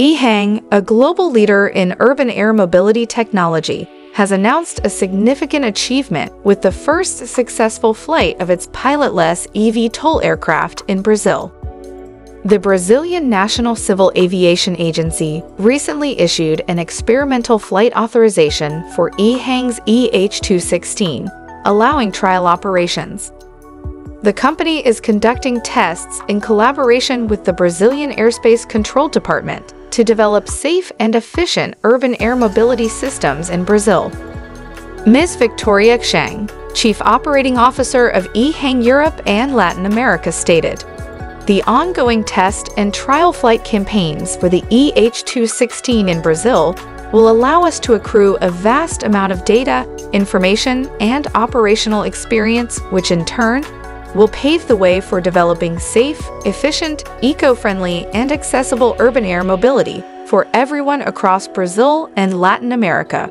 EHang, a global leader in urban air mobility technology, has announced a significant achievement with the first successful flight of its pilotless eVTOL aircraft in Brazil. The Brazilian National Civil Aviation Agency recently issued an experimental flight authorization for EHang's EH216, allowing trial operations. The company is conducting tests in collaboration with the Brazilian Airspace Control Department to develop safe and efficient urban air mobility systems in Brazil. Ms. Victoria Xiang, Chief Operating Officer of EHang Europe and Latin America, stated, the ongoing test and trial flight campaigns for the EH216 in Brazil will allow us to accrue a vast amount of data, information, and operational experience, which in turn will pave the way for developing safe, efficient, eco-friendly, and accessible urban air mobility for everyone across Brazil and Latin America.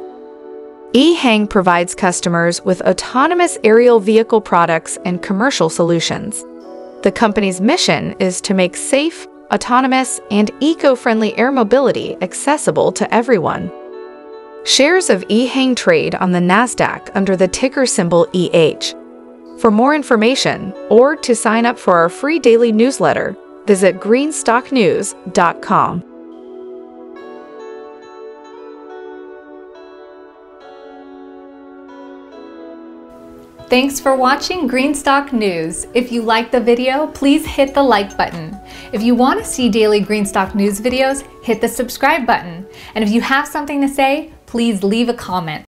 EHang provides customers with autonomous aerial vehicle products and commercial solutions. The company's mission is to make safe, autonomous, and eco-friendly air mobility accessible to everyone. Shares of EHang trade on the Nasdaq under the ticker symbol EH. For more information or to sign up for our free daily newsletter, visit greenstocknews.com. Thanks for watching Greenstock News. If you like the video, please hit the like button. If you want to see daily Greenstock News videos, hit the subscribe button. And if you have something to say, please leave a comment.